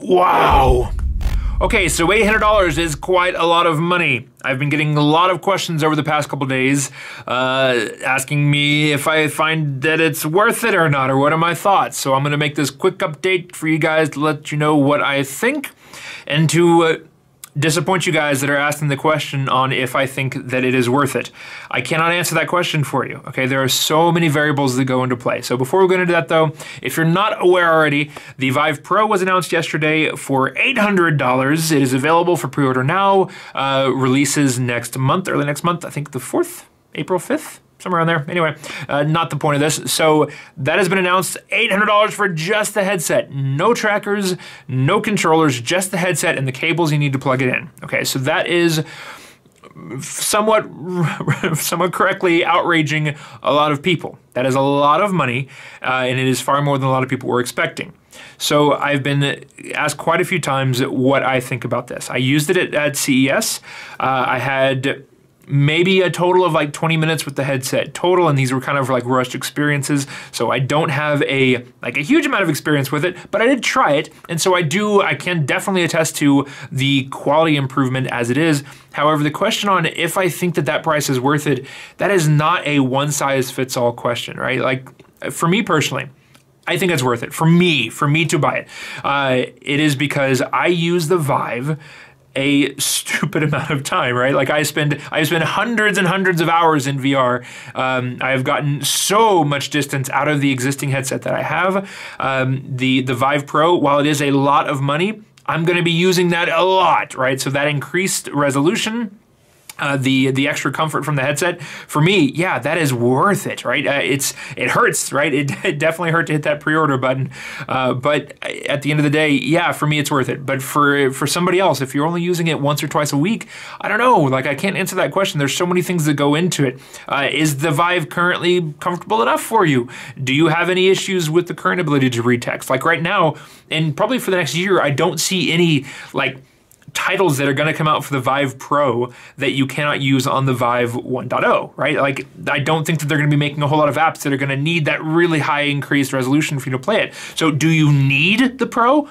Wow. Okay, so $800 is quite a lot of money. I've been getting a lot of questions over the past couple days uh, asking me if I find that it's worth it or not, or what are my thoughts. So I'm going to make this quick update for you guys to let you know what I think and to uh, disappoint you guys that are asking the question on if I think that it is worth it. I cannot answer that question for you. Okay, there are so many variables that go into play. So before we go into that though, if you're not aware already, the Vive Pro was announced yesterday for $800. It is available for pre-order now. Uh, releases next month, early next month. I think the 4th, April 5th somewhere around there. Anyway, uh, not the point of this. So that has been announced $800 for just the headset. No trackers, no controllers, just the headset and the cables you need to plug it in. Okay, so that is somewhat somewhat correctly outraging a lot of people. That is a lot of money, uh, and it is far more than a lot of people were expecting. So I've been asked quite a few times what I think about this. I used it at, at CES. Uh, I had maybe a total of like 20 minutes with the headset total and these were kind of like rushed experiences. So i don't have a like a huge amount of experience with it but i did try it. And so i do i can definitely attest to the quality improvement as it is. However the question on if i think that that price is worth it that is not a one size fits all question right? Like for me personally I think it's worth it. For me, for me to buy it. Uh, it is because I use the Vive a stupid amount of time, right? Like I spend I spend hundreds and hundreds of hours in VR. Um, I have gotten so much distance out of the existing headset that I have. Um, the the Vive Pro, while it is a lot of money, I'm going to be using that a lot, right? So that increased resolution uh, the the extra comfort from the headset. For me yeah that is worth it right? Uh, it's it hurts right? It, it, definitely hurt to hit that pre-order button. Uh, but at the end of the day yeah for me it's worth it. But for for somebody else if you're only using it once or twice a week I don't know. Like I can't answer that question. There's so many things that go into it. Uh, is the Vive currently comfortable enough for you? Do you have any issues with the current ability to read text like right now and probably for the next year I don't see any like titles that are going to come out for the Vive Pro that you cannot use on the Vive 1.0, right? Like, I don't think that they're going to be making a whole lot of apps that are going to need that really high increased resolution for you to play it. So, do you need the Pro?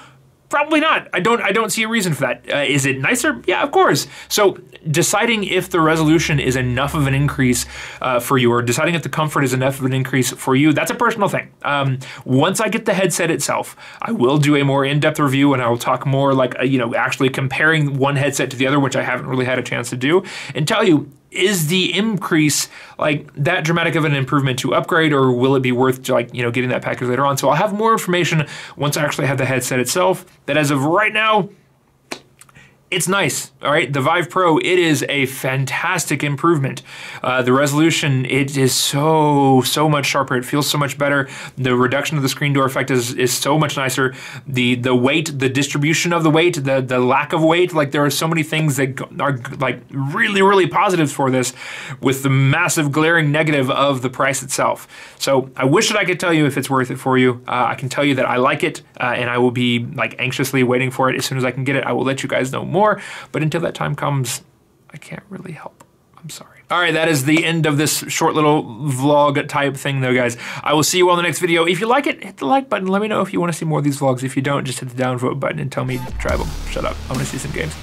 Probably not. I don't. I don't see a reason for that. Uh, is it nicer? Yeah, of course. So deciding if the resolution is enough of an increase uh, for you, or deciding if the comfort is enough of an increase for you, that's a personal thing. Um, once I get the headset itself, I will do a more in-depth review, and I will talk more like uh, you know actually comparing one headset to the other, which I haven't really had a chance to do, and tell you is the increase like that dramatic of an improvement to upgrade or will it be worth like you know getting that package later on? So i'll have more information once i actually have the headset itself. That as of right now it's nice, all right? The Vive Pro, it is a fantastic improvement. Uh, the resolution, it is so, so much sharper. It feels so much better. The reduction of the screen door effect is, is so much nicer. The the weight, the distribution of the weight, the, the lack of weight, like there are so many things that are like really, really positives for this with the massive glaring negative of the price itself. So I wish that I could tell you if it's worth it for you. Uh, I can tell you that I like it uh, and I will be like anxiously waiting for it. As soon as I can get it, I will let you guys know more more. But until that time comes, I can't really help. I'm sorry. All right, that is the end of this short little vlog type thing though, guys. I will see you all in the next video. If you like it, hit the like button. Let me know if you want to see more of these vlogs. If you don't, just hit the downvote button and tell me, tribal, shut up. I want to see some games.